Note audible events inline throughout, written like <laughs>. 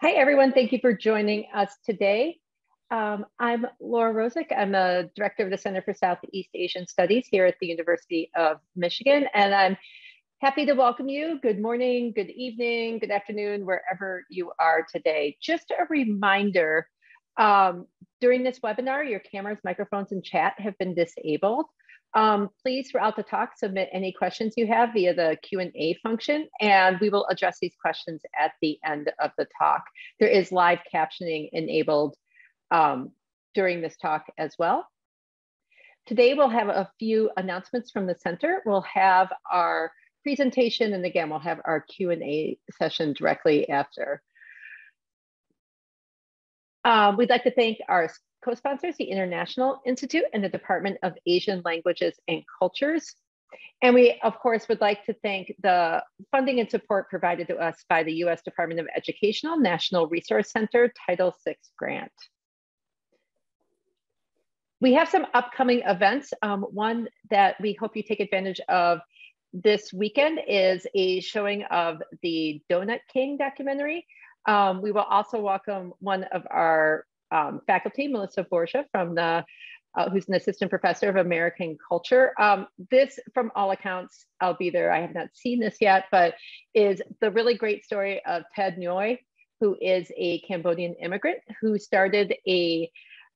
Hi, everyone. Thank you for joining us today. Um, I'm Laura Rozek. I'm a director of the Center for Southeast Asian Studies here at the University of Michigan, and I'm happy to welcome you. Good morning, good evening, good afternoon, wherever you are today. Just a reminder, um, during this webinar, your cameras, microphones, and chat have been disabled. Um, please, throughout the talk, submit any questions you have via the Q&A function, and we will address these questions at the end of the talk. There is live captioning enabled um, during this talk as well. Today, we'll have a few announcements from the center. We'll have our presentation, and again, we'll have our Q&A session directly after. Um, we'd like to thank our co-sponsors, the International Institute and the Department of Asian Languages and Cultures. And we, of course, would like to thank the funding and support provided to us by the US Department of Educational National Resource Center Title VI grant. We have some upcoming events. Um, one that we hope you take advantage of this weekend is a showing of the Donut King documentary. Um, we will also welcome one of our um, faculty, Melissa Borgia from the, uh, who's an assistant professor of American culture. Um, this, from all accounts, I'll be there. I have not seen this yet, but is the really great story of Ted Ngoy, who is a Cambodian immigrant who started a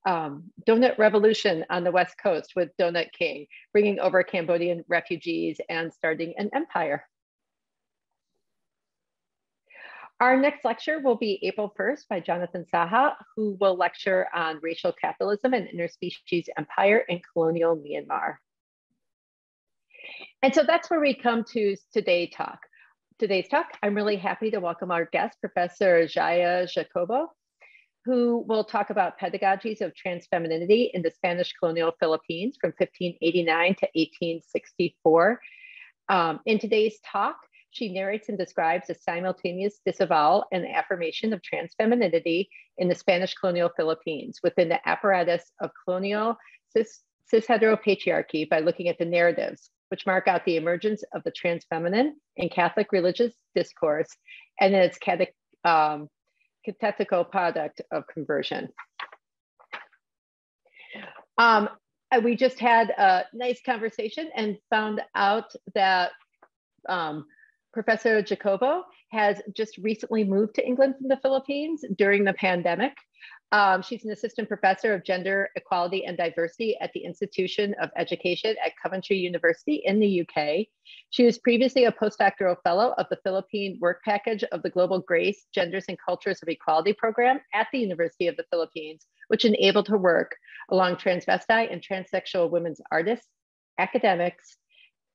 um, donut revolution on the West Coast with Donut King, bringing over Cambodian refugees and starting an empire. Our next lecture will be April 1st by Jonathan Saha, who will lecture on racial capitalism and interspecies empire in colonial Myanmar. And so that's where we come to today talk. Today's talk, I'm really happy to welcome our guest, Professor Jaya Jacobo, who will talk about pedagogies of transfemininity in the Spanish colonial Philippines from 1589 to 1864. Um, in today's talk, she narrates and describes a simultaneous disavowal and affirmation of transfemininity in the Spanish colonial Philippines within the apparatus of colonial cis, heteropatriarchy by looking at the narratives which mark out the emergence of the trans feminine in Catholic religious discourse and its catech, um, catechetical product of conversion. Um, we just had a nice conversation and found out that um, Professor Jacobo has just recently moved to England from the Philippines during the pandemic. Um, she's an assistant professor of gender equality and diversity at the Institution of Education at Coventry University in the UK. She was previously a postdoctoral fellow of the Philippine Work Package of the Global Grace, Genders and Cultures of Equality program at the University of the Philippines, which enabled her work along transvestite and transsexual women's artists, academics,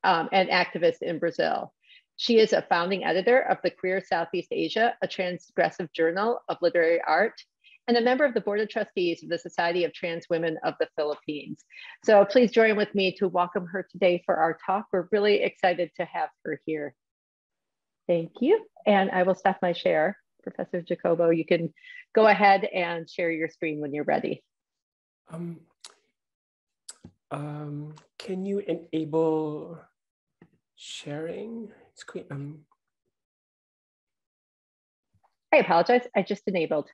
um, and activists in Brazil. She is a founding editor of the Queer Southeast Asia, a transgressive journal of literary art, and a member of the Board of Trustees of the Society of Trans Women of the Philippines. So please join with me to welcome her today for our talk. We're really excited to have her here. Thank you. And I will stop my share. Professor Jacobo, you can go ahead and share your screen when you're ready. Um, um, can you enable sharing? Screen. Um, I apologize. I just enabled.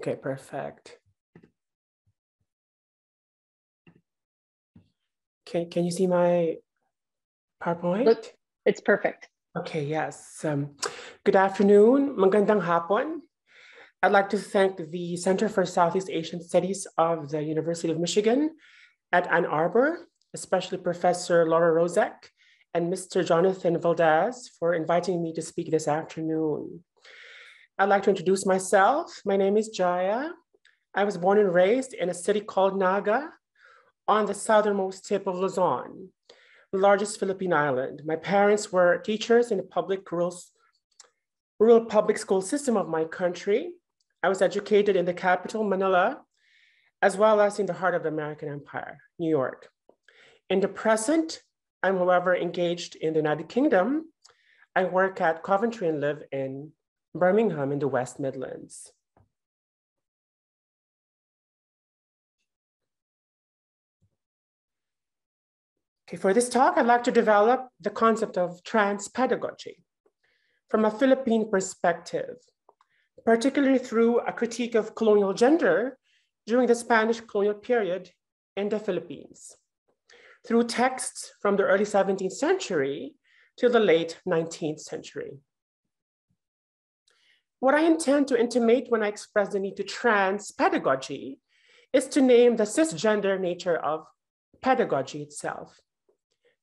Okay, perfect. Can, can you see my PowerPoint? Look, it's perfect. Okay, yes. Um, good afternoon. Magandang hapon. I'd like to thank the Center for Southeast Asian Studies of the University of Michigan at Ann Arbor, especially Professor Laura Rozek and Mr. Jonathan Valdez for inviting me to speak this afternoon. I'd like to introduce myself. My name is Jaya. I was born and raised in a city called Naga on the southernmost tip of Luzon, the largest Philippine island. My parents were teachers in the public rural, rural public school system of my country. I was educated in the capital, Manila, as well as in the heart of the American Empire, New York. In the present, I'm, however, engaged in the United Kingdom. I work at Coventry and live in Birmingham in the West Midlands. Okay, for this talk, I'd like to develop the concept of trans pedagogy. From a Philippine perspective, particularly through a critique of colonial gender during the Spanish colonial period in the Philippines, through texts from the early 17th century to the late 19th century. What I intend to intimate when I express the need to trans pedagogy is to name the cisgender nature of pedagogy itself,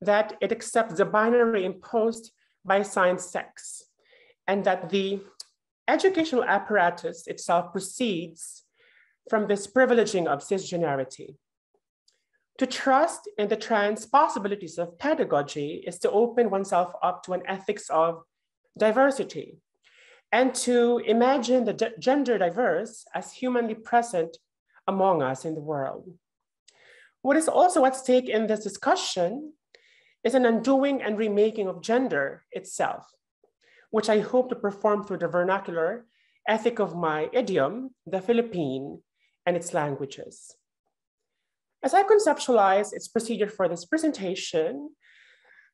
that it accepts the binary imposed by assigned sex, and that the educational apparatus itself proceeds from this privileging of cisgenerity. To trust in the trans possibilities of pedagogy is to open oneself up to an ethics of diversity and to imagine the gender diverse as humanly present among us in the world. What is also at stake in this discussion is an undoing and remaking of gender itself, which I hope to perform through the vernacular ethic of my idiom, the Philippine, and its languages. As I conceptualize its procedure for this presentation,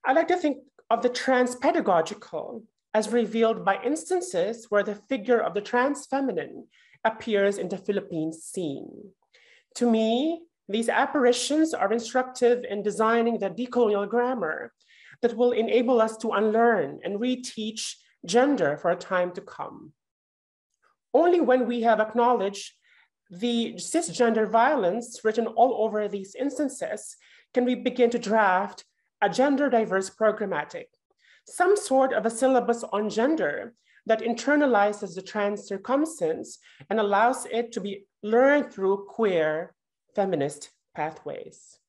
I like to think of the trans-pedagogical as revealed by instances where the figure of the trans feminine appears in the Philippine scene. To me, these apparitions are instructive in designing the decolonial grammar that will enable us to unlearn and reteach gender for a time to come. Only when we have acknowledged the cisgender violence written all over these instances can we begin to draft a gender diverse programmatic, some sort of a syllabus on gender that internalizes the trans circumstance and allows it to be learned through queer feminist pathways.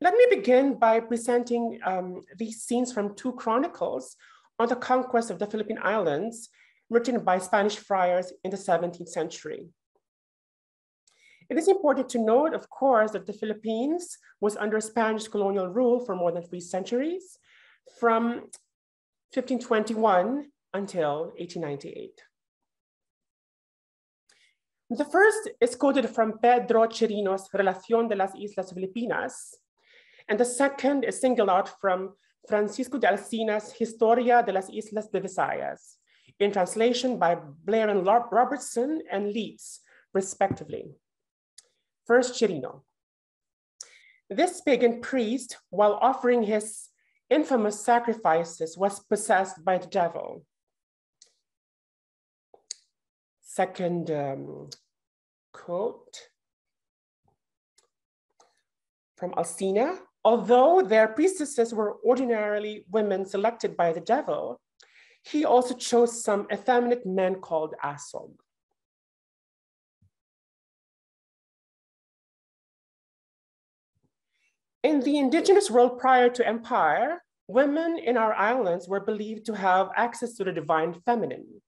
Let me begin by presenting um, these scenes from two chronicles on the conquest of the Philippine Islands written by Spanish friars in the 17th century. It is important to note, of course, that the Philippines was under Spanish colonial rule for more than three centuries, from 1521 until 1898. The first is quoted from Pedro Chirino's Relación de las Islas Filipinas, and the second is singled out from Francisco de Alcina's Historia de las Islas de Visayas, in translation by Blair and Robertson and Leeds, respectively. First, Chirino. This pagan priest, while offering his infamous sacrifices, was possessed by the devil. Second um, quote from Alcina. Although their priestesses were ordinarily women selected by the devil, he also chose some effeminate men called Asog. In the indigenous world prior to empire, women in our islands were believed to have access to the divine feminine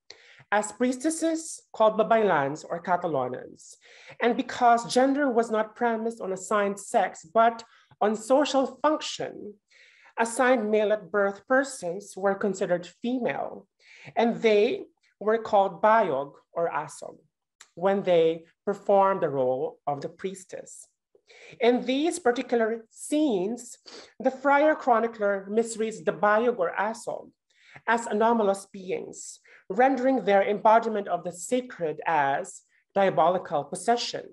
as priestesses called babaylans or catalonas. And because gender was not premised on assigned sex, but on social function, assigned male at birth persons were considered female, and they were called bayog or asog when they performed the role of the priestess. In these particular scenes, the friar chronicler misreads the bayog or asog as anomalous beings, rendering their embodiment of the sacred as diabolical possession.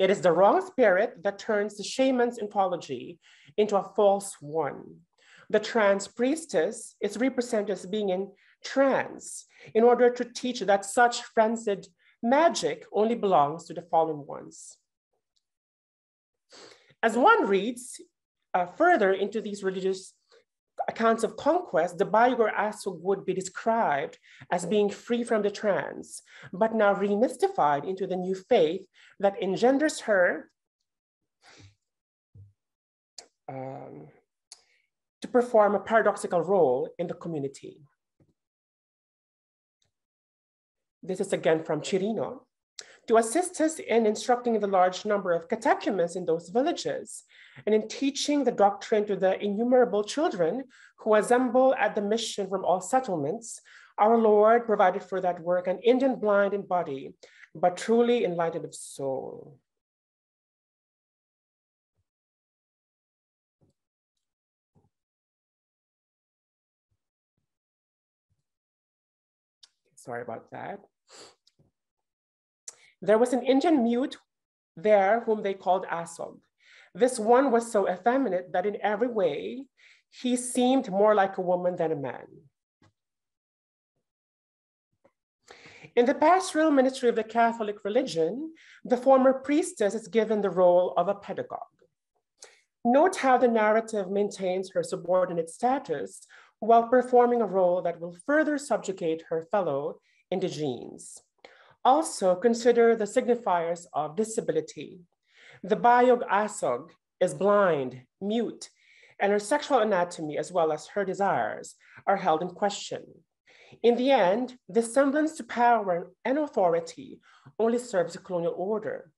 It is the wrong spirit that turns the shaman's ontology into a false one. The trans priestess is represented as being in trance in order to teach that such frenzied magic only belongs to the fallen ones. As one reads uh, further into these religious accounts of conquest, the Bayog or Asog would be described as being free from the trance, but now remystified into the new faith that engenders her um, to perform a paradoxical role in the community. This is again from Chirino to assist us in instructing the large number of catechumens in those villages and in teaching the doctrine to the innumerable children who assemble at the mission from all settlements, our Lord provided for that work an Indian blind in body, but truly enlightened of soul. Sorry about that. There was an Indian mute there whom they called Asog. This one was so effeminate that in every way, he seemed more like a woman than a man. In the pastoral ministry of the Catholic religion, the former priestess is given the role of a pedagogue. Note how the narrative maintains her subordinate status while performing a role that will further subjugate her fellow indigenes. Also consider the signifiers of disability. The Bayog Asog is blind, mute, and her sexual anatomy as well as her desires are held in question. In the end, the semblance to power and authority only serves the colonial order.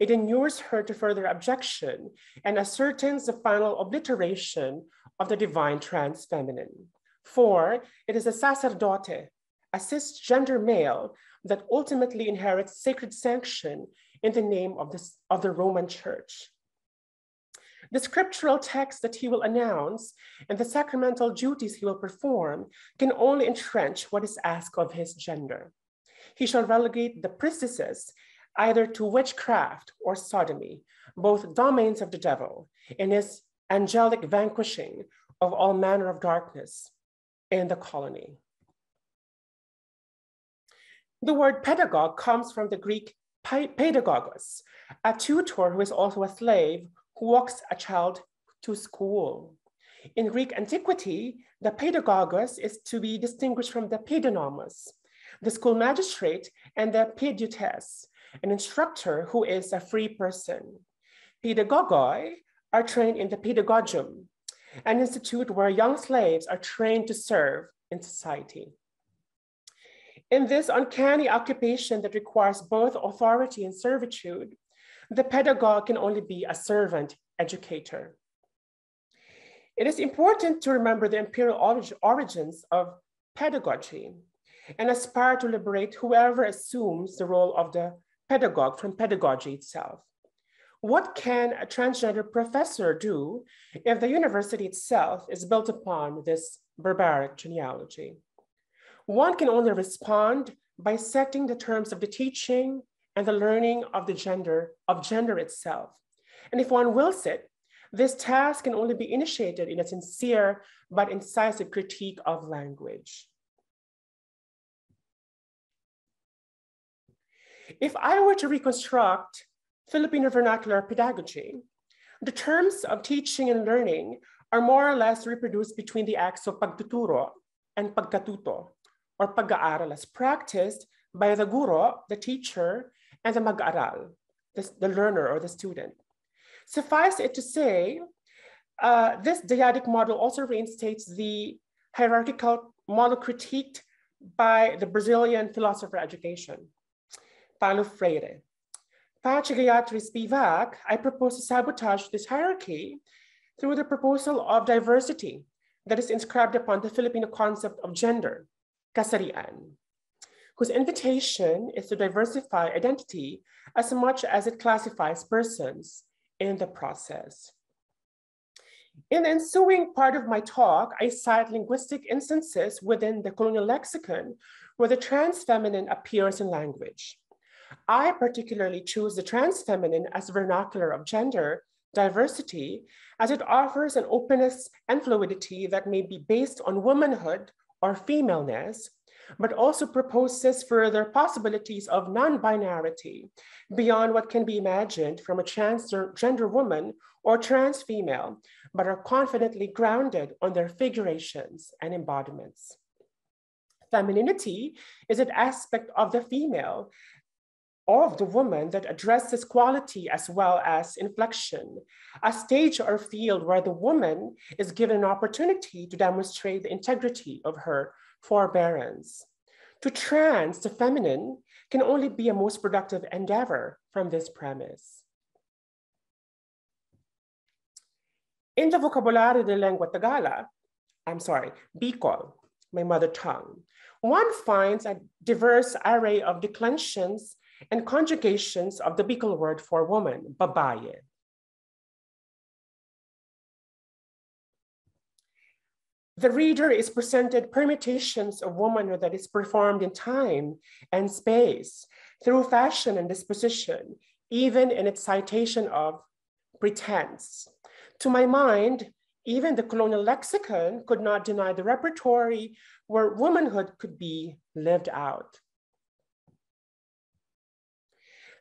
It inures her to further objection and ascertains the final obliteration of the divine trans feminine. For it is a sacerdote, a cisgender male, that ultimately inherits sacred sanction in the name of, this, of the Roman Church. The scriptural text that he will announce and the sacramental duties he will perform can only entrench what is asked of his gender. He shall relegate the priestesses either to witchcraft or sodomy, both domains of the devil, in his angelic vanquishing of all manner of darkness in the colony. The word pedagogue comes from the Greek pedagogos, a tutor who is also a slave who walks a child to school. In Greek antiquity, the pedagogos is to be distinguished from the pedonomos, the school magistrate, and the paidutes, an instructor who is a free person. Pedagogoi are trained in the pedagogium, an institute where young slaves are trained to serve in society. In this uncanny occupation that requires both authority and servitude, the pedagogue can only be a servant educator. It is important to remember the imperial origins of pedagogy and aspire to liberate whoever assumes the role of the pedagogue from pedagogy itself. What can a transgender professor do if the university itself is built upon this barbaric genealogy? One can only respond by setting the terms of the teaching and the learning of the gender, of gender itself. And if one wills it, this task can only be initiated in a sincere but incisive critique of language. If I were to reconstruct Filipino vernacular pedagogy, the terms of teaching and learning are more or less reproduced between the acts of pagtuturo and pagkatuto, or pag-aaral as practiced by the guro, the teacher, and the mag-aral, the, the learner or the student. Suffice it to say, uh, this dyadic model also reinstates the hierarchical model critiqued by the Brazilian philosopher education, Paulo Freire. I propose to sabotage this hierarchy through the proposal of diversity that is inscribed upon the Filipino concept of gender, kasarian whose invitation is to diversify identity as much as it classifies persons in the process. In the ensuing part of my talk, I cite linguistic instances within the colonial lexicon where the trans feminine appears in language. I particularly choose the trans feminine as vernacular of gender diversity as it offers an openness and fluidity that may be based on womanhood or femaleness but also proposes further possibilities of non-binarity beyond what can be imagined from a transgender woman or trans female, but are confidently grounded on their figurations and embodiments. Femininity is an aspect of the female of the woman that addresses quality as well as inflection, a stage or field where the woman is given an opportunity to demonstrate the integrity of her forbearance. To trans, the feminine, can only be a most productive endeavor from this premise. In the vocabulary de lengua Tagala, I'm sorry, Bicol, my mother tongue, one finds a diverse array of declensions and conjugations of the Bicol word for woman, babaye. The reader is presented permutations of womanhood that is performed in time and space through fashion and disposition, even in its citation of pretense. To my mind, even the colonial lexicon could not deny the repertory where womanhood could be lived out.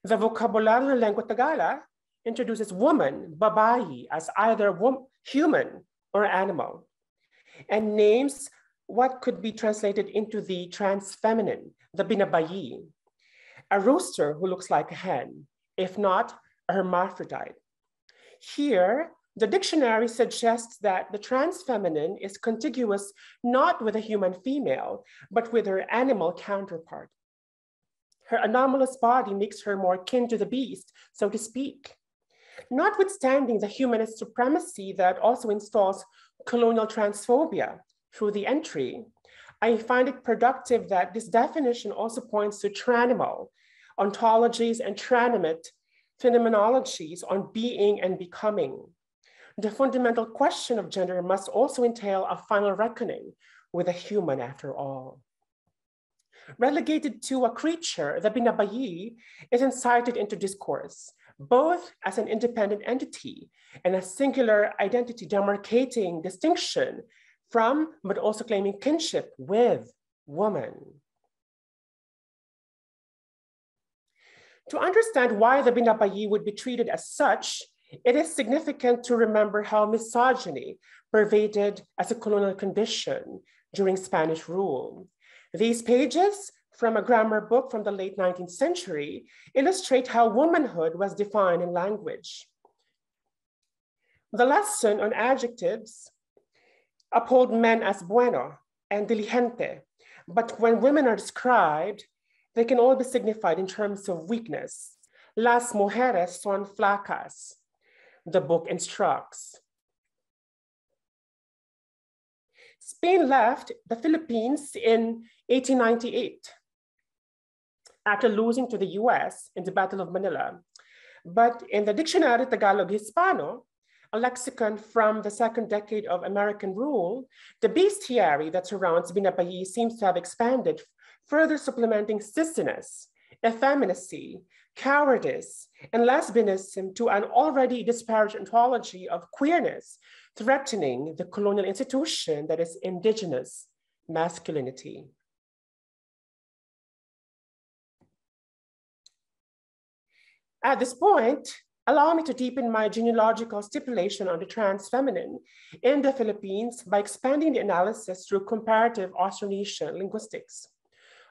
The vocabulary language Tagala introduces woman, babayi, as either human or animal, and names what could be translated into the trans feminine, the binabayi, a rooster who looks like a hen, if not a hermaphrodite. Here, the dictionary suggests that the trans feminine is contiguous not with a human female, but with her animal counterpart. Her anomalous body makes her more kin to the beast, so to speak. Notwithstanding the humanist supremacy that also installs colonial transphobia through the entry, I find it productive that this definition also points to tranimal ontologies and tranimate phenomenologies on being and becoming the fundamental question of gender must also entail a final reckoning with a human after all. Relegated to a creature, the binabayi is incited into discourse, both as an independent entity and a singular identity demarcating distinction from, but also claiming kinship with woman. To understand why the binabayi would be treated as such, it is significant to remember how misogyny pervaded as a colonial condition during Spanish rule. These pages from a grammar book from the late 19th century illustrate how womanhood was defined in language. The lesson on adjectives uphold men as bueno and diligente, but when women are described, they can all be signified in terms of weakness. Las mujeres son flacas, the book instructs. Spain left the Philippines in 1898 after losing to the US in the Battle of Manila. But in the Dictionary Tagalog Hispano, a lexicon from the second decade of American rule, the bestiary that surrounds Binabayi seems to have expanded, further supplementing sissiness, effeminacy, cowardice, and lesbianism to an already disparaged ontology of queerness, threatening the colonial institution that is indigenous masculinity. At this point, allow me to deepen my genealogical stipulation on the trans feminine in the Philippines by expanding the analysis through comparative Austronesian linguistics.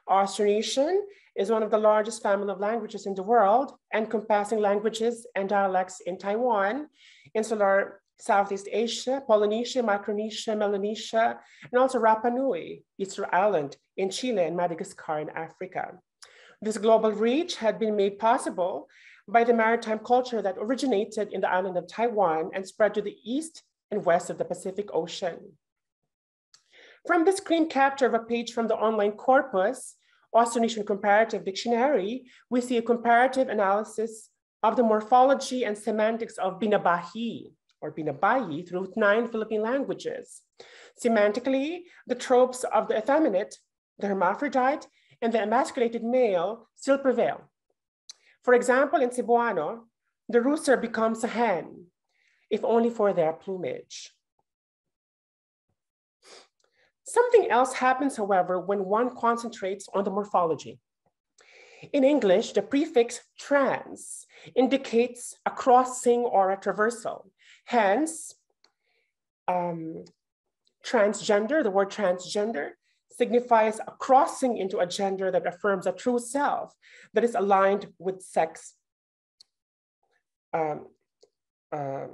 Austronesian is one of the largest family of languages in the world, encompassing languages and dialects in Taiwan, insular Southeast Asia, Polynesia, Micronesia, Melanesia, and also Rapa Nui, Easter Island in Chile and Madagascar in Africa. This global reach had been made possible by the maritime culture that originated in the island of Taiwan and spread to the east and west of the Pacific Ocean. From the screen capture of a page from the online corpus, Austronesian Comparative Dictionary, we see a comparative analysis of the morphology and semantics of Binabahi or Binabayi through nine Philippine languages. Semantically, the tropes of the effeminate, the hermaphrodite, and the emasculated male still prevail. For example, in Cebuano, the rooster becomes a hen, if only for their plumage. Something else happens, however, when one concentrates on the morphology. In English, the prefix trans indicates a crossing or a traversal. Hence, um, transgender, the word transgender, signifies a crossing into a gender that affirms a true self that is aligned with sex, um, uh,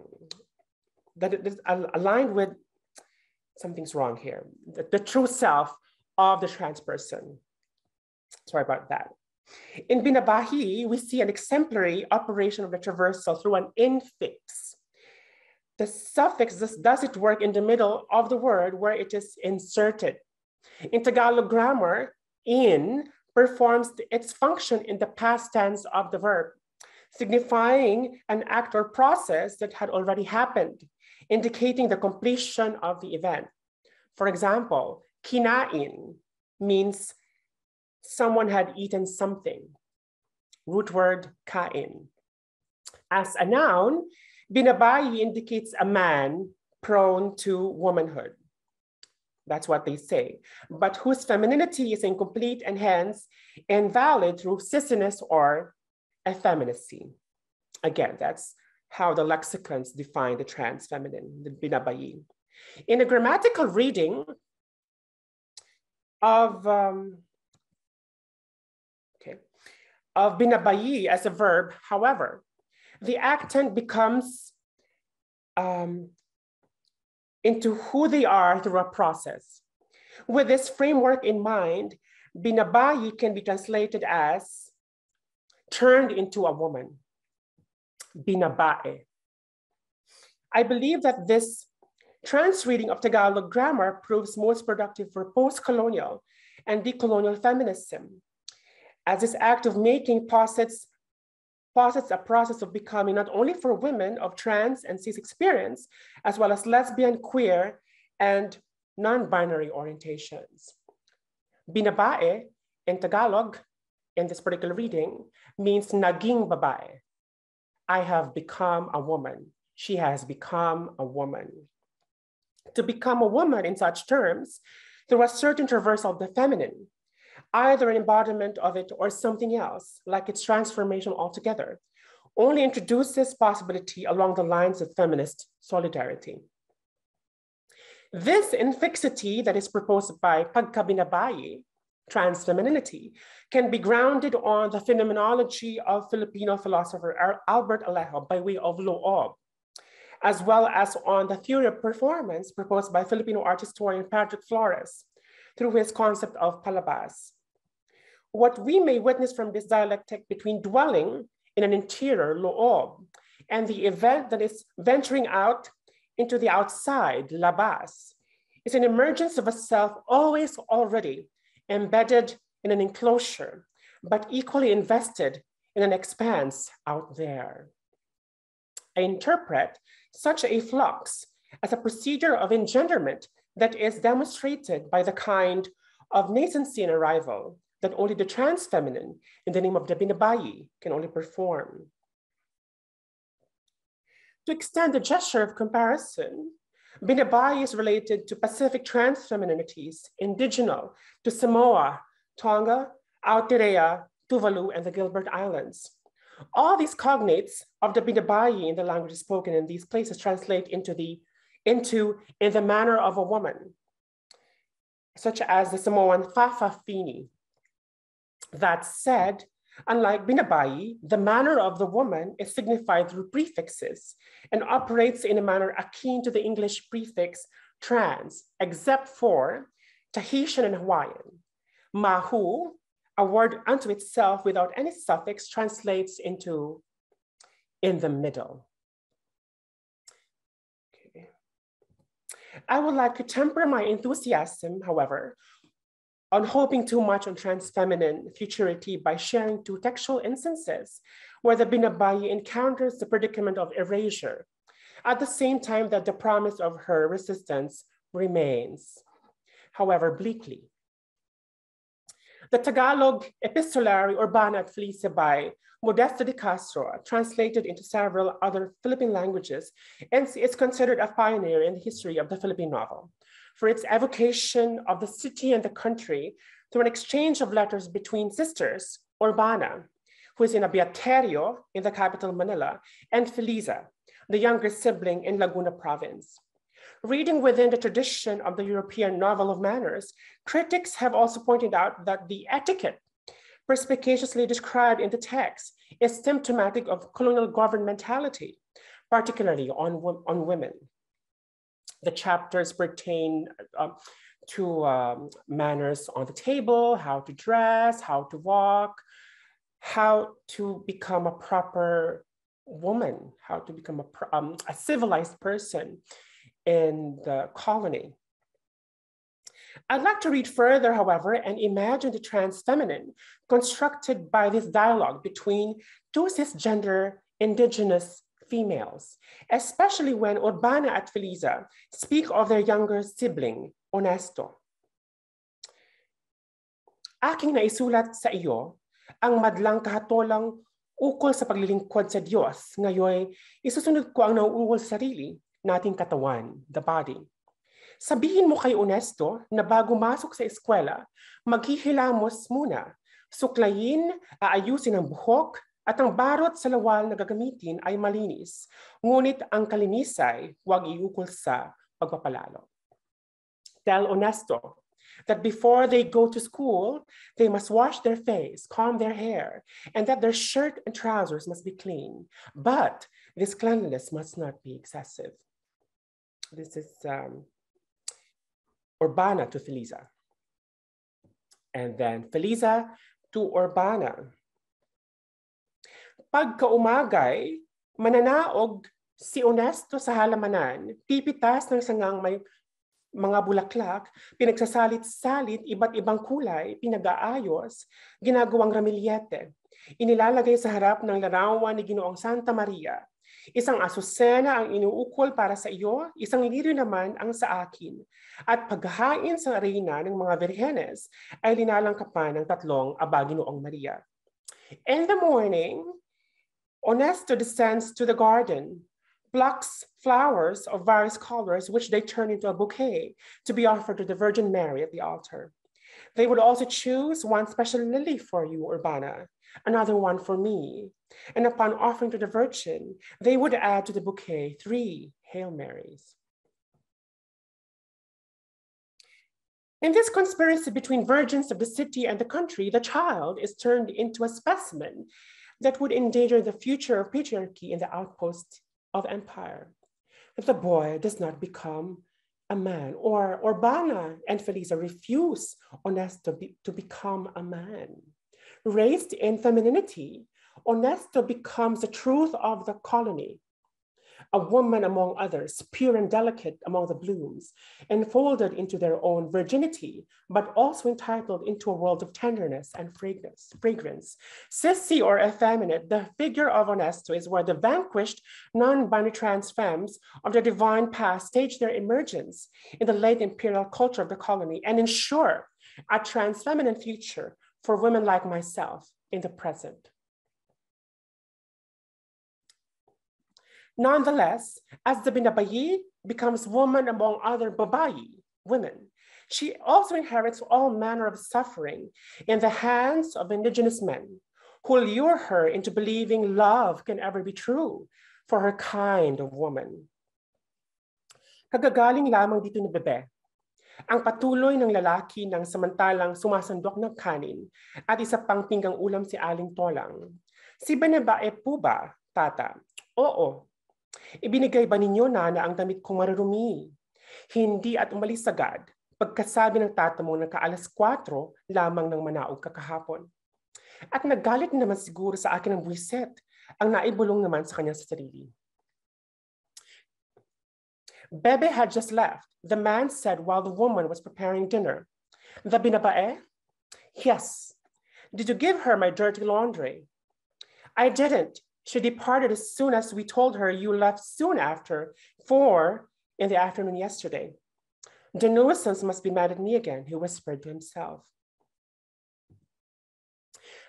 that is aligned with something's wrong here. The, the true self of the trans person. Sorry about that. In Binabahi, we see an exemplary operation of the traversal through an infix. The suffix does, does it work in the middle of the word where it is inserted. In Tagalog grammar, in performs its function in the past tense of the verb, signifying an act or process that had already happened indicating the completion of the event. For example, kinain means someone had eaten something, root word kain. As a noun, binabayi indicates a man prone to womanhood. That's what they say, but whose femininity is incomplete and hence invalid through cisness or effeminacy. Again, that's how the lexicons define the trans feminine, the binabayi. In a grammatical reading of, um, okay, of binabayi as a verb, however, the actant becomes um, into who they are through a process. With this framework in mind, binabayi can be translated as turned into a woman, binabae. I believe that this transreading of Tagalog grammar proves most productive for post-colonial and decolonial feminism, as this act of making posits posits a process of becoming not only for women of trans and cis experience, as well as lesbian, queer, and non-binary orientations. Binabae in Tagalog, in this particular reading, means naging babae. I have become a woman. She has become a woman. To become a woman in such terms, there was certain traversal of the feminine, either an embodiment of it or something else, like its transformation altogether, only introduces possibility along the lines of feminist solidarity. This infixity that is proposed by pagkabinabayi, transfemininity, can be grounded on the phenomenology of Filipino philosopher Albert Alejo by way of loob, as well as on the theory of performance proposed by Filipino art historian Patrick Flores through his concept of palabas what we may witness from this dialectic between dwelling in an interior, loob, and the event that is venturing out into the outside, labas, is an emergence of a self always already embedded in an enclosure, but equally invested in an expanse out there. I interpret such a flux as a procedure of engenderment that is demonstrated by the kind of nascency and arrival that only the trans feminine in the name of the Binabayi can only perform. To extend the gesture of comparison, Binabayi is related to Pacific trans femininities indigenous to Samoa, Tonga, Aotearoa, Tuvalu, and the Gilbert Islands. All these cognates of the Binabayi in the language spoken in these places translate into the into in the manner of a woman, such as the Samoan Fa'afafine, that said, unlike binabayi, the manner of the woman is signified through prefixes and operates in a manner akin to the English prefix trans, except for Tahitian and Hawaiian. Mahu, a word unto itself without any suffix, translates into in the middle. I would like to temper my enthusiasm, however, on hoping too much on trans feminine futurity by sharing two textual instances where the Binabayi encounters the predicament of erasure, at the same time that the promise of her resistance remains, however bleakly. The Tagalog epistolary Urbana at Feliza by Modesto de Castro, translated into several other Philippine languages, and is considered a pioneer in the history of the Philippine novel for its evocation of the city and the country through an exchange of letters between sisters, Urbana, who is in a beaterio in the capital Manila, and Felisa, the younger sibling in Laguna province. Reading within the tradition of the European novel of manners, critics have also pointed out that the etiquette perspicaciously described in the text is symptomatic of colonial governmentality, particularly on, on women the chapters pertain uh, to um, manners on the table, how to dress, how to walk, how to become a proper woman, how to become a, um, a civilized person in the colony. I'd like to read further, however, and imagine the trans feminine constructed by this dialogue between two cisgender indigenous females, especially when Urbana at Feliza speak of their younger sibling, Honesto. Aking naisulat sa iyo ang madlang kahatolang ukol sa paglilingkod sa Diyos. Ngayon, isusunod ko ang nauungol sa sarili nating katawan, the body. Sabihin mo kay Honesto na bago masok sa eskwela, maghihilamos muna. Suklayin, aayusin ang buhok, at ang barot sa lawal na gagamitin ay malinis, ngunit ang kalinisay huwag iukol sa pagpapalalo. Tell Honesto that before they go to school, they must wash their face, comb their hair, and that their shirt and trousers must be clean. But this cleanliness must not be excessive. This is um, Urbana to Feliza. And then Feliza to Urbana. Pagkaumagay, mananaog si Onesto sa halamanan, pipitas ng sangang may mga bulaklak, pinagsasalit-salit, iba't ibang kulay, pinag-aayos, ginagawang ramilyete. Inilalagay sa harap ng larawan ni Ginoong Santa Maria. Isang asusena ang inuukol para sa iyo, isang lirio naman ang sa akin. At paghahain sa arena ng mga virhenes ay linalangkapan ng tatlong aba Ginoong Maria. In the morning, Honesto descends to the garden, plucks flowers of various colors, which they turn into a bouquet to be offered to the Virgin Mary at the altar. They would also choose one special lily for you, Urbana, another one for me. And upon offering to the Virgin, they would add to the bouquet three Hail Marys. In this conspiracy between virgins of the city and the country, the child is turned into a specimen that would endanger the future of patriarchy in the outpost of empire. If the boy does not become a man, or Urbana and Felisa refuse Honesto be, to become a man. Raised in femininity, Honesto becomes the truth of the colony, a woman among others, pure and delicate among the blooms, enfolded into their own virginity, but also entitled into a world of tenderness and fragrance. fragrance. Sissy or effeminate, the figure of Honesto is where the vanquished non-binary trans femmes of the divine past stage their emergence in the late imperial culture of the colony and ensure a trans feminine future for women like myself in the present. Nonetheless, as the Binabayi becomes woman among other Babayi, women, she also inherits all manner of suffering in the hands of indigenous men who lure her into believing love can ever be true for her kind of woman. Kagagaling lamang dito ni Bebe, ang patuloy ng lalaki ng samantalang sumasandok ng kanin at isa pang pinggang ulam si Aling Tolang. Si Benebae po ba, tata? Oo, Ibinigay ba ninyo na na ang damit kong marurumi? Hindi at umalis agad pagkasabi ng tata mo na kaalas 4 lamang ng manaog kakahapon. At naggalit naman siguro sa akin ang buwiset ang naibulong naman sa kanyang sarili. Bebe had just left, the man said while the woman was preparing dinner. The binabae? Yes. Did you give her my dirty laundry? I didn't. She departed as soon as we told her you left soon after, four in the afternoon yesterday. The nuisance must be mad at me again, he whispered to himself.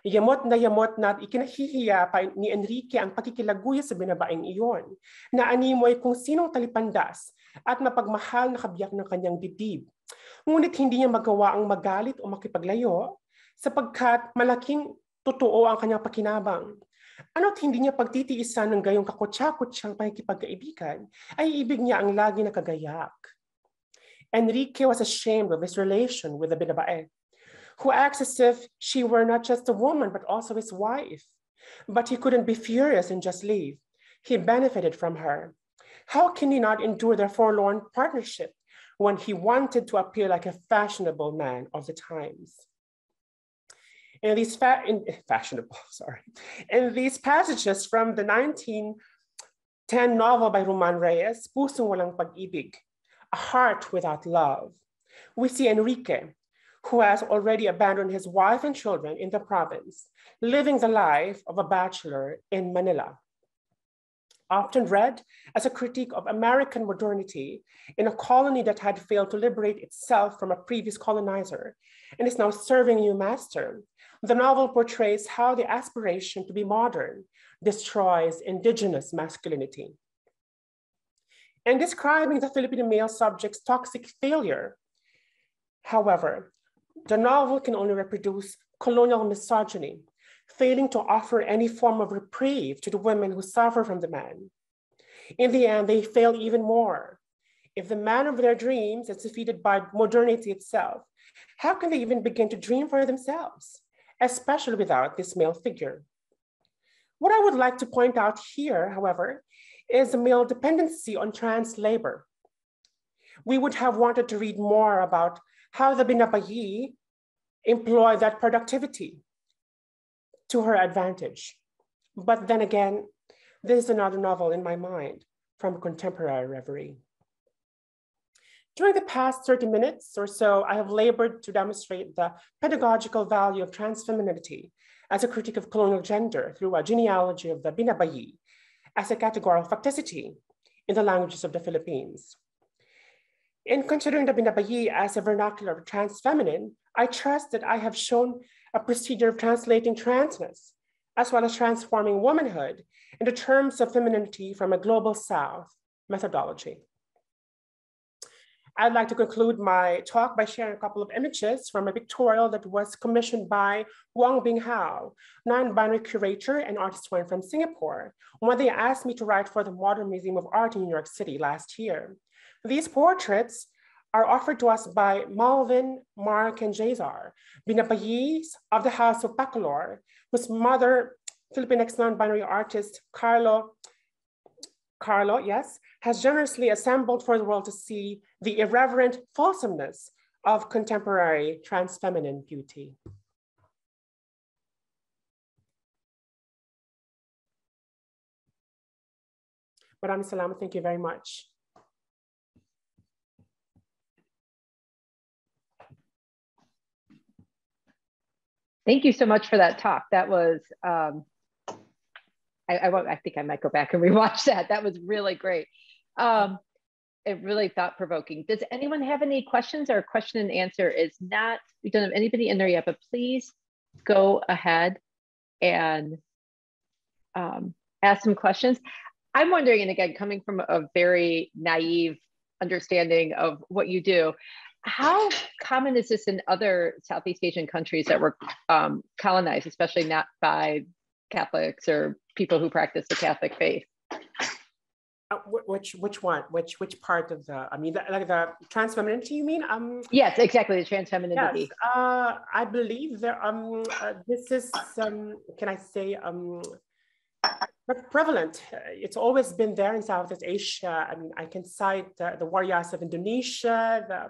Yamot na yamot na at ikinahihiya pa ni Enrique ang pakikilaguya sa binabaing iyon, na animoy kung sinong talipandas at mapagmahal na kabiyak ng kanyang dibdib. Ngunit hindi niya magawa ang magalit o makipaglayo sapagkat malaking totoo ang kanyang pakinabang. Ano't hindi niya ng gayong pakikipagkaibigan, ay ibig niya ang lagi. Enrique was ashamed of his relation with the binabae, who acts as if she were not just a woman, but also his wife. But he couldn't be furious and just leave. He benefited from her. How can he not endure their forlorn partnership when he wanted to appear like a fashionable man of the times? In these fa in, fashionable, <laughs> sorry, in these passages from the 1910 novel by Roman Reyes, Pusong Walang Pag-ibig, A Heart Without Love, we see Enrique, who has already abandoned his wife and children in the province, living the life of a bachelor in Manila. often read as a critique of American modernity in a colony that had failed to liberate itself from a previous colonizer and is now serving a new master. The novel portrays how the aspiration to be modern destroys indigenous masculinity. In describing the Filipino male subject's toxic failure, however, the novel can only reproduce colonial misogyny, failing to offer any form of reprieve to the women who suffer from the man. In the end, they fail even more. If the man of their dreams is defeated by modernity itself, how can they even begin to dream for themselves, especially without this male figure? What I would like to point out here, however, is the male dependency on trans labor. We would have wanted to read more about how the Binabayi employ that productivity to her advantage. But then again, this is another novel in my mind from contemporary reverie. During the past 30 minutes or so, I have labored to demonstrate the pedagogical value of trans femininity as a critique of colonial gender through a genealogy of the Binabayi as a categorical facticity in the languages of the Philippines. In considering the Binabayi as a vernacular of trans feminine, I trust that I have shown a procedure of translating transness, as well as transforming womanhood into terms of femininity from a global South methodology. I'd like to conclude my talk by sharing a couple of images from a pictorial that was commissioned by Wang Bing Hao, non-binary curator and artist friend from Singapore, when they asked me to write for the Modern Museum of Art in New York City last year. These portraits are offered to us by Malvin, Mark, and Jazar, Binabayis of the House of Bacolor, whose mother, Filipinx non-binary artist Carlo Carlo, yes, has generously assembled for the world to see the irreverent fulsomeness of contemporary trans feminine beauty. Madam Salam, thank you very much. Thank you so much for that talk. That was um, I, I, won't, I think I might go back and rewatch that. That was really great. Um, it really thought provoking. Does anyone have any questions? Our question and answer is not, we don't have anybody in there yet, but please go ahead and um, ask some questions. I'm wondering, and again, coming from a very naive understanding of what you do, how common is this in other Southeast Asian countries that were um, colonized, especially not by Catholics or people who practice the Catholic faith. Uh, which which one? Which which part of the? I mean, the, like the trans femininity. You mean? Um. Yes, exactly. The trans femininity. Yes. Uh, I believe there. Um. Uh, this is um. Can I say um. Prevalent. It's always been there in Southeast Asia. I mean, I can cite the, the Warias of Indonesia, the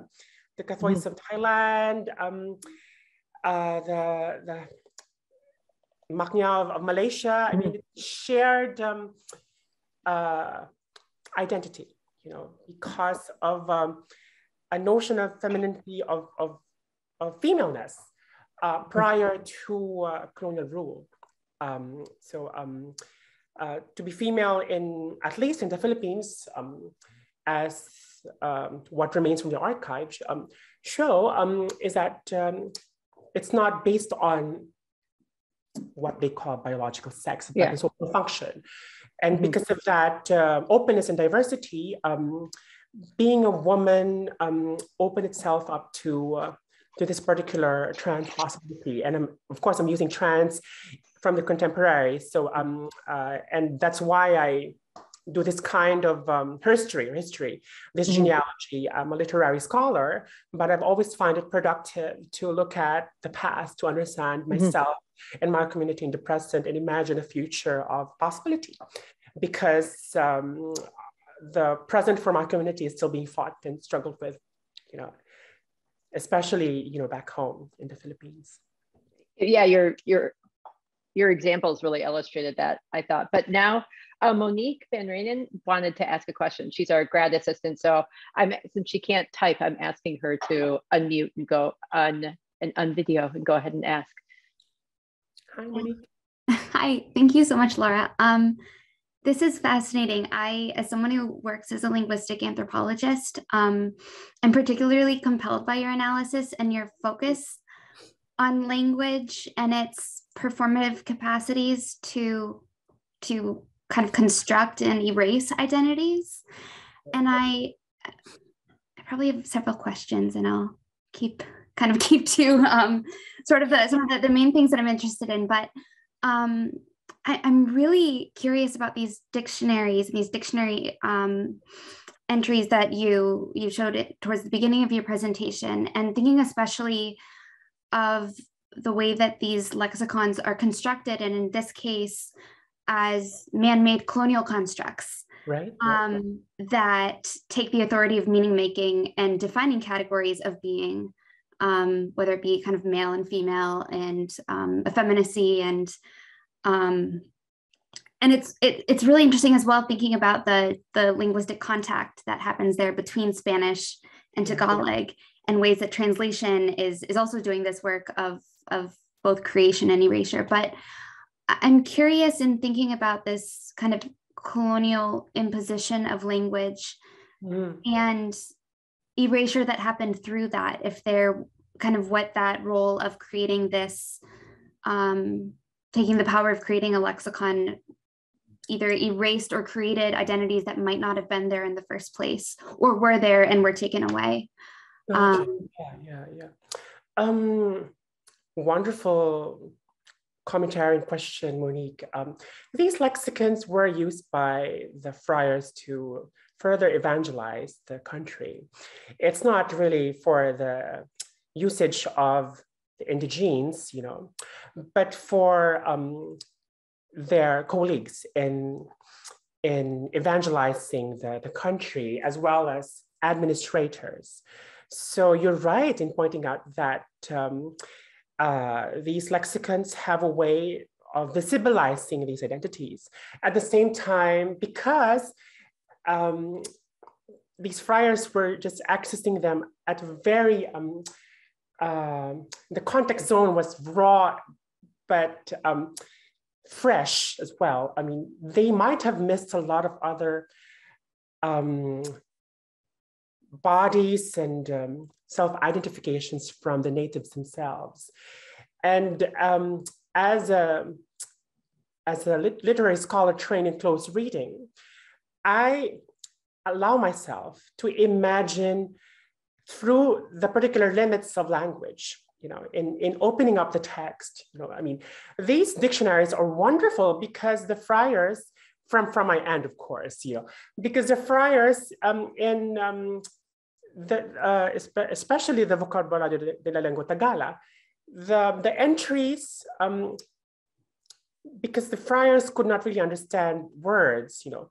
the Kathoeys mm. of Thailand, um, uh, the the Mak Nyah of, of Malaysia. I mean, mm-hmm. shared um, uh, identity, you know, because of um, a notion of femininity, of, of, of femaleness uh, prior to uh, colonial rule. Um, so um, uh, to be female in, at least in the Philippines, um, as um, what remains from the archives um, show, um, is that it's not based on what they call biological sex, but yeah. it's also function. And mm-hmm. because of that uh, openness and diversity, um, being a woman um, opened itself up to uh, to this particular trans possibility. And I'm, of course, I'm using trans from the contemporary. So, um, uh, and that's why I do this kind of um, history, history, this mm-hmm. genealogy. I'm a literary scholar, but I've always found it productive to look at the past to understand mm-hmm. myself and my community in the present and imagine a future of possibility. Because um, the present for my community is still being fought and struggled with, you know, especially you know back home in the Philippines. Yeah, your your your examples really illustrated that I thought. But now uh, Monique Van Reenen wanted to ask a question. She's our grad assistant. So I'm since she can't type, I'm asking her to unmute and go on and on video and go ahead and ask. Hi, Monique. <laughs> Hi, thank you so much, Laura. Um, this is fascinating. I, as someone who works as a linguistic anthropologist, um, am particularly compelled by your analysis and your focus on language and its performative capacities to to kind of construct and erase identities. And I, I probably have several questions, and I'll keep kind of <laughs> keep to um, sort of the some of the, the main things that I'm interested in. But um, I, am really curious about these dictionaries and these dictionary um, entries that you you showed it towards the beginning of your presentation, and thinking especially of the way that these lexicons are constructed, and in this case, as man-made colonial constructs. Right. Um, that take the authority of meaning making and defining categories of being, um, whether it be kind of male and female and um, effeminacy and um, and it's it, it's really interesting as well thinking about the the linguistic contact that happens there between Spanish and Tagalog and ways that translation is is also doing this work of of both creation and erasure. But I'm curious in thinking about this kind of colonial imposition of language mm. and erasure that happened through that. If they're kind of what that role of creating this um, taking the power of creating a lexicon either erased or created identities that might not have been there in the first place or were there and were taken away. Um, yeah, yeah, yeah. Um, wonderful commentary and question, Monique. Um, these lexicons were used by the friars to further evangelize the country. It's not really for the usage of the indigenes, you know, but for um, their colleagues in, in evangelizing the, the country as well as administrators. So you're right in pointing out that um, uh, these lexicons have a way of visibilizing these identities. At the same time, because um, these friars were just accessing them at very um, um, the context zone was raw, but um, fresh as well. I mean, they might have missed a lot of other um, bodies and um, self-identifications from the natives themselves. And um, as a as a literary scholar trained in close reading, I allow myself to imagine through the particular limits of language you know in, in opening up the text you know i mean these dictionaries are wonderful because the friars from from my end of course you know because the friars um, in um, the uh, especially the vocabulario de, la lengua tagala the the entries um, because the friars could not really understand words you know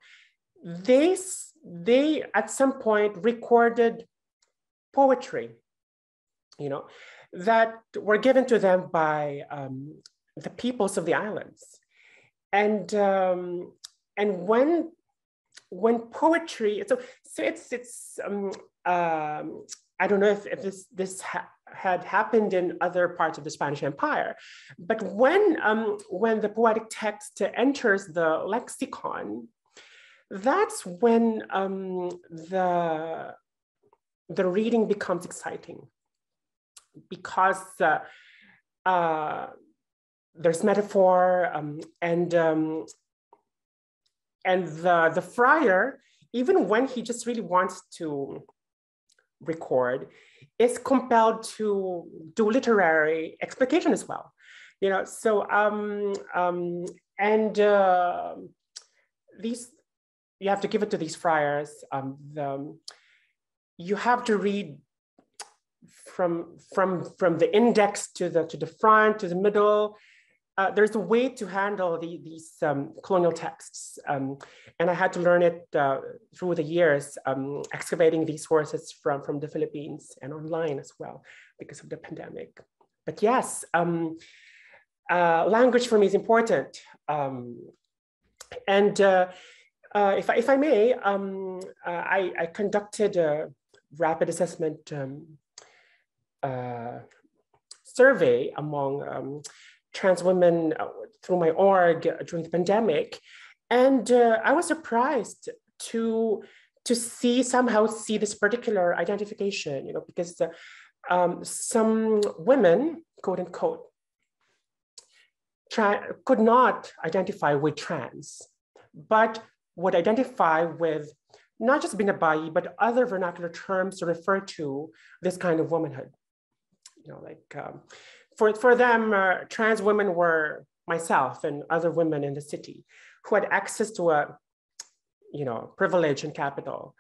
they they at some point recorded poetry, you know, that were given to them by um, the peoples of the islands. And, um, and when, when poetry, so, so it's, it's um, um, I don't know if, if this, this ha had happened in other parts of the Spanish Empire, but when, um, when the poetic text enters the lexicon, that's when um, the the reading becomes exciting because uh, uh, there's metaphor um, and um, and the the friar even when he just really wants to record is compelled to do literary explication as well you know? So um, um and uh, these you have to give it to these friars um, the, you have to read from, from, from the index to the, to the front, to the middle. Uh, there's a way to handle the, these um, colonial texts. Um, and I had to learn it uh, through the years, um, excavating these sources from, from the Philippines and online as well because of the pandemic. But yes, um, uh, language for me is important. Um, and uh, if, I, if I may, um, uh, I, I conducted a rapid assessment um, uh, survey among um, trans women uh, through my org during the pandemic. And uh, I was surprised to to see somehow see this particular identification, you know, because uh, um, some women, quote unquote, could not identify with trans, but would identify with not just binabayi, but other vernacular terms to refer to this kind of womanhood. You know, like um, for, for them, uh, trans women were myself and other women in the city who had access to a, you know, privilege and capital.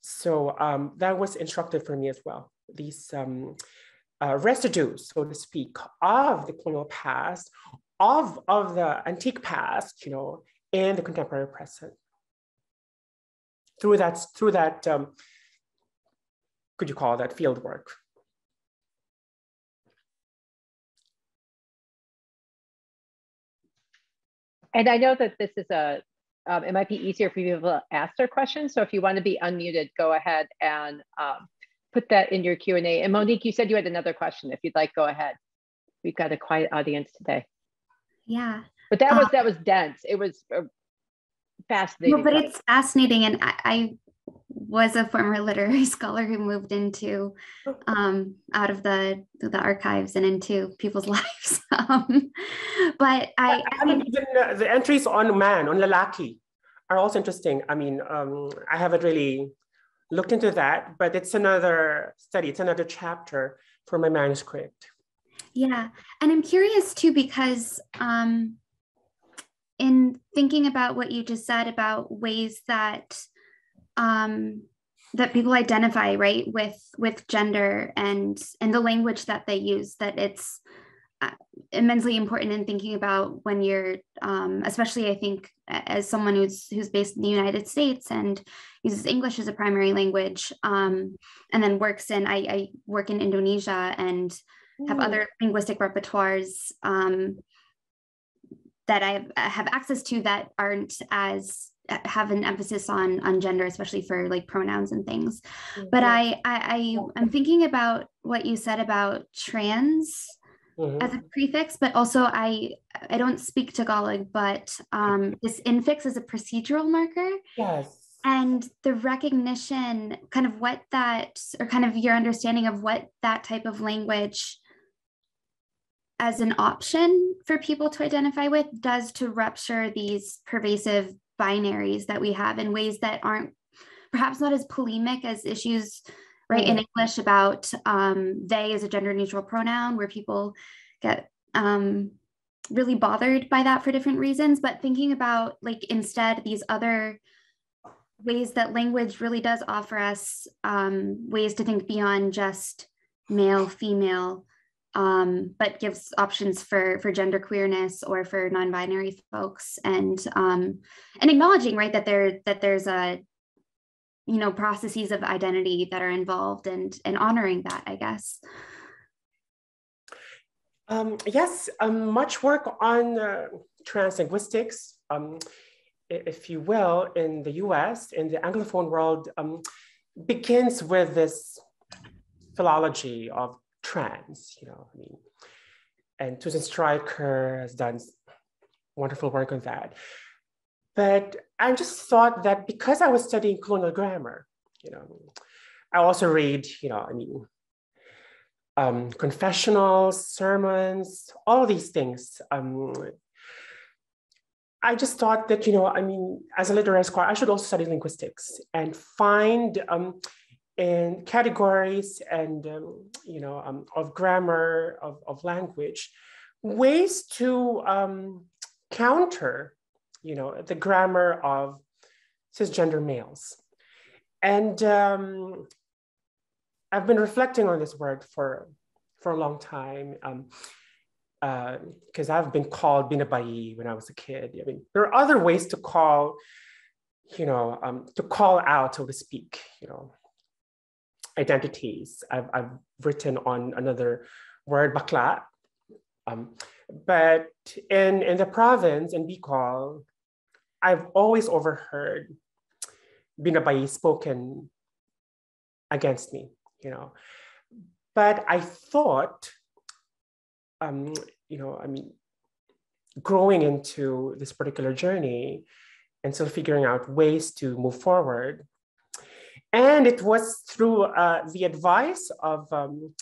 So um, that was instructive for me as well. These um, uh, residues, so to speak, of the colonial past, of, of the antique past, you know, in the contemporary present. Through that, through that, um, could you call that field work? And I know that this is a, um, it might be easier for people to ask their questions. So if you want to be unmuted, go ahead and um, put that in your Q&A. And Monique, you said you had another question. If you'd like, go ahead. We've got a quiet audience today. Yeah. But that was, uh, that was dense. It was uh, fascinating. No, but it's fascinating. And I, I was a former literary <laughs> scholar who moved into um, out of the the archives and into people's <laughs> lives. um, but I, I, mean, even uh, the entries on man on lalaki are also interesting. I mean, um, I haven't really looked into that, but it's another study. It's another chapter for my manuscript. Yeah, and I'm curious too because um, in thinking about what you just said about ways that um, that people identify right with with gender and and the language that they use that it's uh, immensely important in thinking about when you're um, especially i think as someone who's who's based in the united states and uses english as a primary language um, and then works in I, I, work in indonesia and have mm. other linguistic repertoires um, that i have access to that aren't as have an emphasis on on gender especially for like pronouns and things. Mm-hmm. but I, I i am thinking about what you said about trans mm-hmm. as a prefix but also i i don't speak tagalog but um this infix is a procedural marker. Yes. And the recognition kind of what that or kind of your understanding of what that type of language as an option for people to identify with does to rupture these pervasive binaries that we have in ways that aren't perhaps not as polemic as issues right in english about um, they as a gender neutral pronoun where people get um, really bothered by that for different reasons. But thinking about like instead these other ways that language really does offer us um, ways to think beyond just male female um, but gives options for for gender queerness or for non-binary folks. And um, and acknowledging right that there that there's a you know processes of identity that are involved and and honoring that i guess. Um, yes um, much work on uh, translinguistics um, if you will in the us in the anglophone world um, begins with this philology of trans, you know, I mean, and Susan Stryker has done wonderful work on that. But I just thought that because I was studying colonial grammar, you know, I also read, you know, I mean, um, confessionals, sermons, all these things. Um, I just thought that, you know, I mean, as a literary scholar, I should also study linguistics and find um, in categories and um, you know um, of grammar of, of language ways to um, counter you know the grammar of cisgender males. And um, i've been reflecting on this word for for a long time because uh, i've been called binabayi when i was a kid. I mean there are other ways to call you know um, to call out so to speak you know identities. I've, I've written on another word, bakla. Um, but in, in the province, in Bicol, I've always overheard binabayi spoken against me, you know. But I thought, um, you know, I mean, growing into this particular journey and still figuring out ways to move forward. And it was through uh, the advice of, um,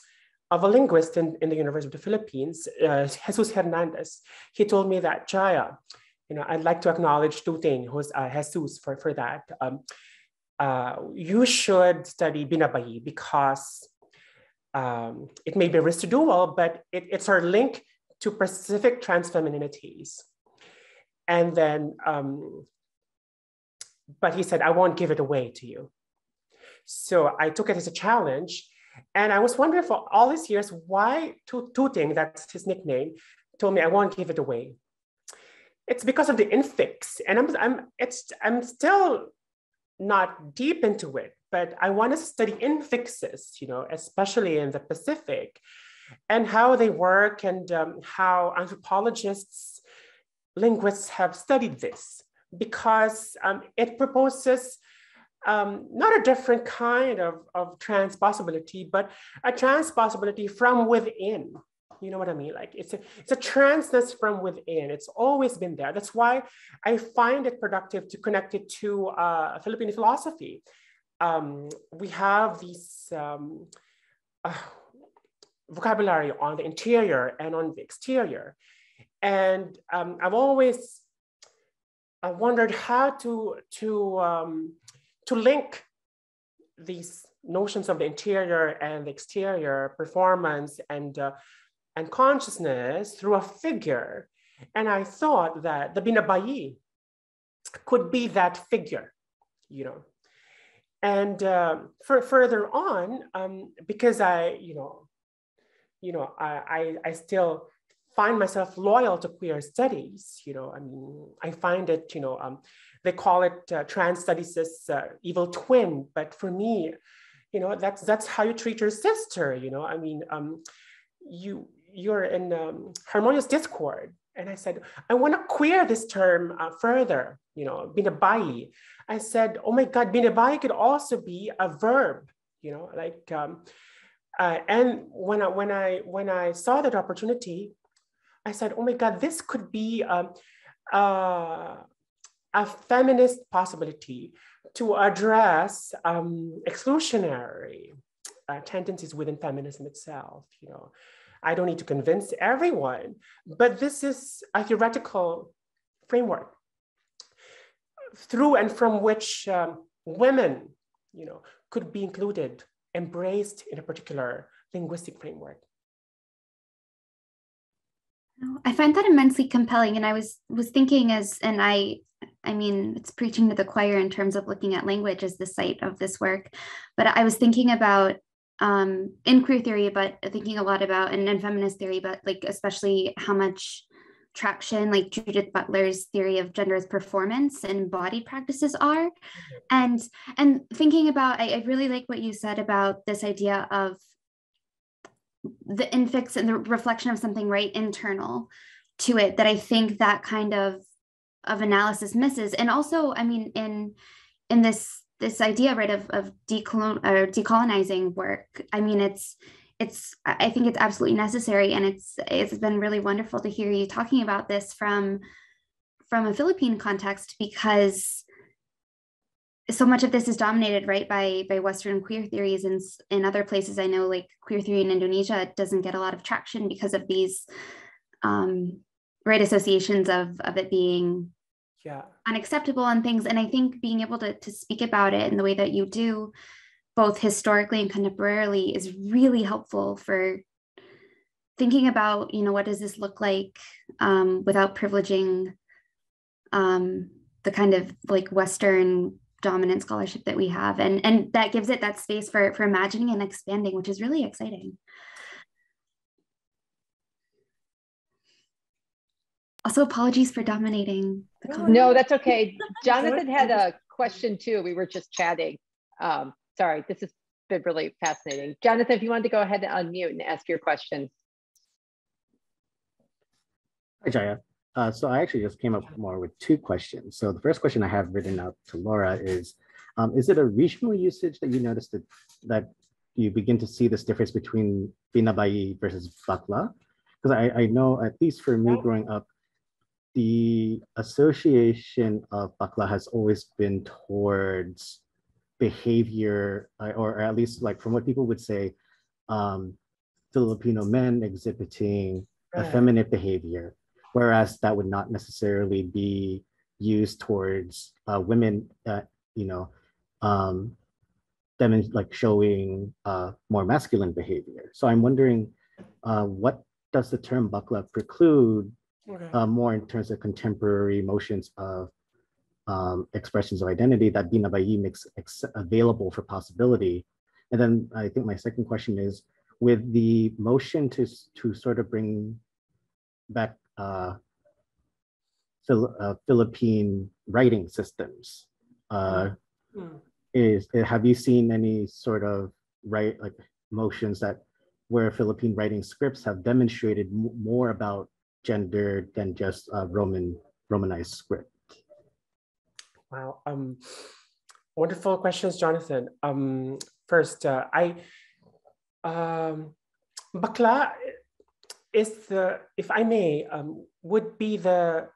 of a linguist in, in the University of the Philippines, uh, Jesus Hernandez. He told me that, Jaya, you know, I'd like to acknowledge Tuting, who's uh, Jesus for, for that. Um, uh, you should study Binabayi because um, it may be residual, but it, it's our link to Pacific transfemininities. And then, um, but he said, I won't give it away to you. So I took it as a challenge. And I was wondering for all these years, why Tooting, that's his nickname, told me I won't give it away. It's because of the infix. And I'm, I'm, it's, I'm still not deep into it, but I want to study infixes, you know, especially in the Pacific, and how they work and um, how anthropologists, linguists have studied this, because um, it proposes um, not a different kind of, of trans possibility, but a trans possibility from within. You know what I mean? Like it's a, it's a transness from within. It's always been there. That's why I find it productive to connect it to uh, Philippine philosophy. Um, we have these um, uh, vocabulary on the interior and on the exterior. And um, I've always I wondered how to, to, um, to link these notions of the interior and the exterior performance and uh, and consciousness through a figure. And I thought that the Binabayi could be that figure, you know. And uh, for, further on, um, because I, you know, you know, I, I, I still find myself loyal to queer studies. You know, I mean, I find it, you know, um, they call it uh, trans studies uh, evil twin, but for me, you know, that's that's how you treat your sister. You know, I mean, um, you you're in um, harmonious discord. And I said, I want to queer this term uh, further, you know, binabayi. I said, oh my God, binabayi could also be a verb, you know, like, um, uh, and when I, when, I, when I saw that opportunity, I said, oh my God, this could be um, uh, a feminist possibility to address um, exclusionary uh, tendencies within feminism itself, you know, I don't need to convince everyone, but this is a theoretical framework through and from which um, women, you know, could be included, embraced in a particular linguistic framework. I find that immensely compelling, and I was was thinking as, and I, I mean, it's preaching to the choir in terms of looking at language as the site of this work, but I was thinking about um, in queer theory, but thinking a lot about and in feminist theory, but like especially how much traction like Judith Butler's theory of gender as performance and body practices are. And and thinking about, I, I really like what you said about this idea of the infix and the reflection of something right internal to it that I think that kind of of analysis misses. And also, I mean, in in this this idea right of, of decolon or decolonizing work i mean it's it's i think it's absolutely necessary and it's it's been really wonderful to hear you talking about this from from a philippine context because so much of this is dominated right by by western queer theories and in other places i know like queer theory in indonesia doesn't get a lot of traction because of these um, right associations of of it being yeah. unacceptable and things. And I think being able to, to speak about it in the way that you do, both historically and contemporarily, is really helpful for thinking about, you know, what does this look like um, without privileging um, the kind of like Western dominant scholarship that we have. And, and that gives it that space for, for imagining and expanding, which is really exciting. Also, apologies for dominating the call. No, that's okay. <laughs> Jonathan had a question too. We were just chatting. Um, sorry, this has been really fascinating. Jonathan, if you wanted to go ahead and unmute and ask your question. Hi, Jaya. Uh, so I actually just came up more with two questions. So the first question I have written out to Laura is, um, is it a regional usage that you noticed that, that you begin to see this difference between Binabayi versus Bakla? Because I, I know, at least for me growing up, the association of bakla has always been towards behavior, or at least like from what people would say, um, Filipino men exhibiting right. effeminate behavior, whereas that would not necessarily be used towards uh, women, uh, you know, um, them like showing uh, more masculine behavior. So I'm wondering, uh, what does the term bakla preclude okay. uh, more in terms of contemporary motions of um, expressions of identity that Binabayi makes available for possibility? And then I think my second question is, with the motion to, to sort of bring back uh, Phil, uh, Philippine writing systems. Uh, mm. Is have you seen any sort of right like motions that where Philippine writing scripts have demonstrated more about gender than just uh, Roman Romanized script? Wow, um, wonderful questions, Jonathan. Um, first, uh, I um, bakla is the, if I may, um, would be the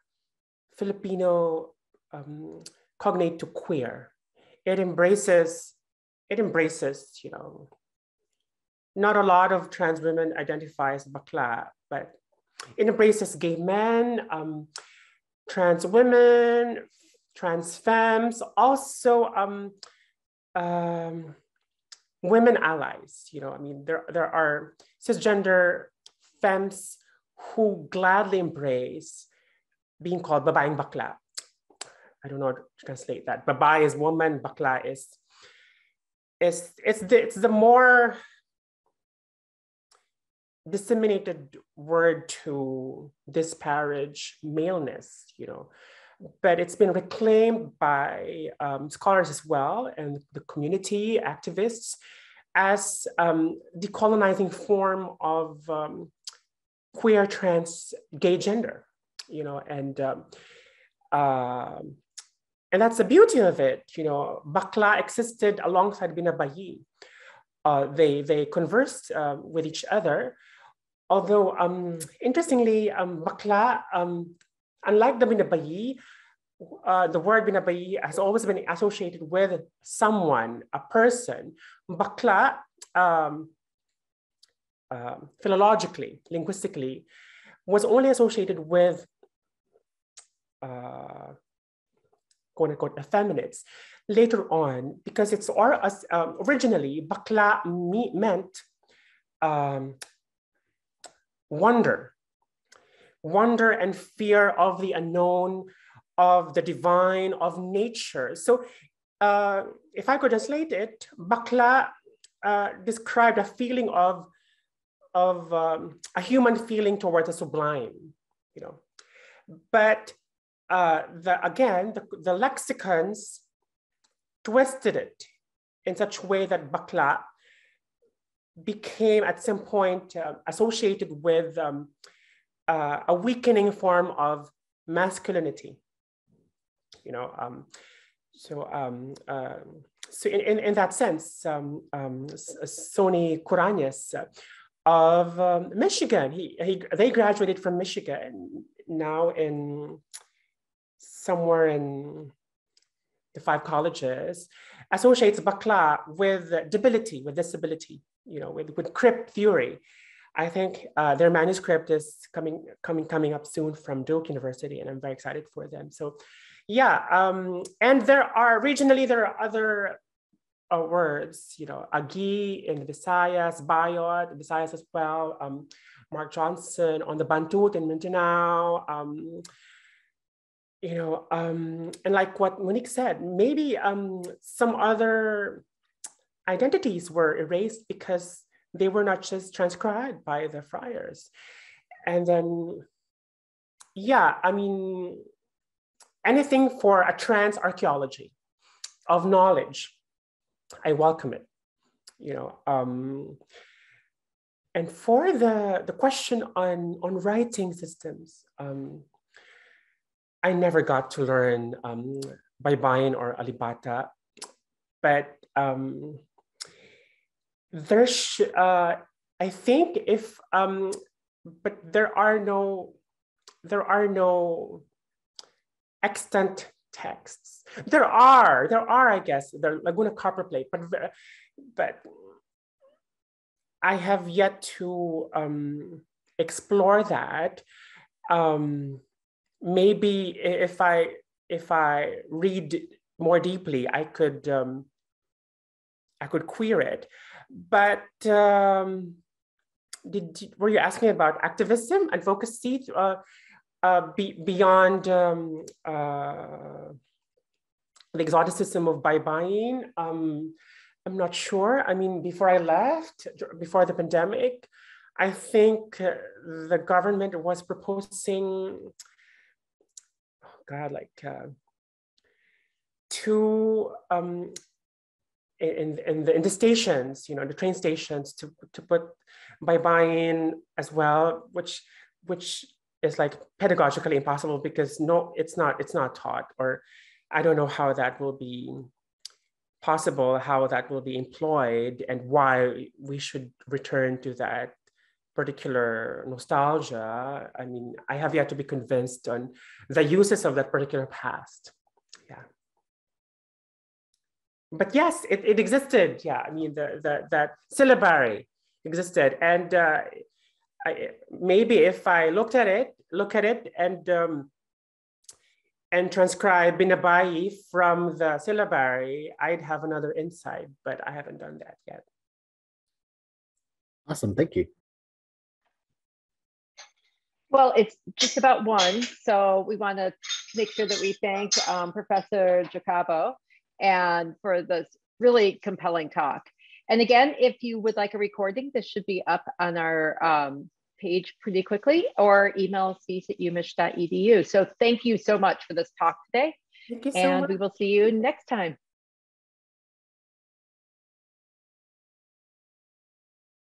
Filipino um, cognate to queer. It embraces, it embraces, you know, not a lot of trans women identify as bakla, but it embraces gay men, um, trans women, trans femmes, also um, um, women allies. You know, I mean, there, there are cisgender femmes who gladly embrace being called babaeng bakla. I don't know how to translate that. Babae is woman, bakla is, is it's, the, it's the more disseminated word to disparage maleness, you know but it's been reclaimed by um, scholars as well and the community activists as um, decolonizing form of um, queer, trans, gay gender, you know, and uh, and that's the beauty of it, you know. Bakla existed alongside Binabayi. Uh, they they conversed uh, with each other, although um, interestingly, um, Bakla um, unlike the binabayi, uh, the word binabayi has always been associated with someone, a person. Bakla, um, uh, philologically, linguistically, was only associated with uh, quote unquote effeminates later on because it's or um, originally bakla meant um, wonder wonder and fear of the unknown, of the divine, of nature. So uh, if I could translate it, Bakla uh, described a feeling of, of um, a human feeling towards the sublime, you know. But uh, the, again, the, the lexicons twisted it in such a way that Bakla became at some point uh, associated with um, uh, a weakening form of masculinity. You know, um, so um, uh, so in, in, in, that sense, um, um, Sony Coráñez of um, Michigan, he, he, they graduated from Michigan now in somewhere in the five colleges, associates Bakla with debility, with disability, you know, with, with crip theory. I think uh, their manuscript is coming, coming, coming up soon from Duke University, and I'm very excited for them. So, yeah, um, and there are regionally there are other uh, words, you know, agi in the Visayas, bayot, Visayas as well. Um, Mark Johnson on the Bantut in Mindanao. Um, you know, um, and like what Monique said, maybe um, some other identities were erased because they were not just transcribed by the friars. And then, yeah, I mean, anything for a trans archaeology of knowledge, I welcome it, you know. Um, and for the, the question on, on writing systems, um, I never got to learn um, Baybayin or Alibata, but um, there's uh, i think if um but there are no there are no extant texts. There are, there are, I guess, the Laguna copperplate, but but I have yet to um, explore that. Um, maybe if I if I read more deeply, I could um, I could queer it. But um, did were you asking about activism, and advocacy, uh, uh, be, beyond um, uh, the exoticism of Baybayin? Um, I'm not sure. I mean, before I left, before the pandemic, I think uh, the government was proposing, oh God, like uh, two um, in, in, the, in the stations, you know, the train stations to, to put Baybayin as well, which which is like pedagogically impossible because no, it's not it's not taught, or I don't know how that will be possible, how that will be employed, and why we should return to that particular nostalgia. I mean, I have yet to be convinced on the uses of that particular past. Yeah. But yes, it, it existed. Yeah, I mean, the, the, that syllabary existed. And uh, I, maybe if I looked at it, look at it and um, and transcribe Binabayi from the syllabary, I'd have another insight, but I haven't done that yet. Awesome, thank you. Well, it's just about one, so we want to make sure that we thank um, Professor Jacobo and for this really compelling talk. And again, if you would like a recording, this should be up on our um, page pretty quickly or email cseas at umich.edu. So thank you so much for this talk today. Thank you so and we will see you next time.